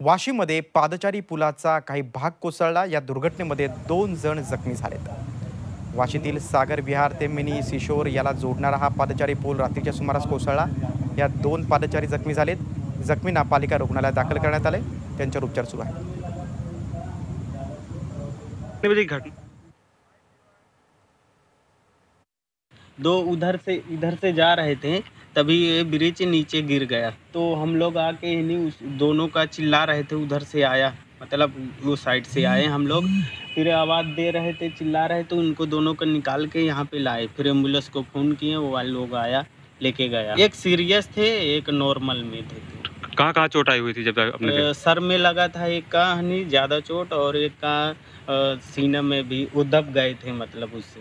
वाशीमध्ये पादचारी पुलाचा काही भाग कोसळला. या दुर्घटनेमध्ये दोन जण जखमी झालेत. वाशीतील सागर विहार ते मिनी सिशोर याला जोडणारा हा पादचारी पूल रात्रीच्या सुमारास कोसळला. या दोन पादचारी जखमी झालेत. जखमींना पालिका रुग्णालयात दाखल करण्यात आले. त्यांच्यावर उपचार सुरू घटना दो उधर से इधर से जा रहे थे. तभी ये ब्रिज नीचे गिर गया। तो हम लोग आके इन्हीं उस दोनों का चिल्ला रहे थे उधर से आया। मतलब वो साइड से आए हम लोग। फिर आवाज़ दे रहे थे चिल्ला रहे तो उनको दोनों को निकाल के यहाँ पे लाए। फिर एंबुलेंस को फ़ोन किए वो वाले लोग आया लेके गया। एक सीरियस थे एक नॉर्मल में थे। कहाँ कहाँ चोट आई हुई थी जब अपने सर में लगा था एक का ज़्यादा चोट और एक का सीना में भी वो दब गए थे मतलब उससे।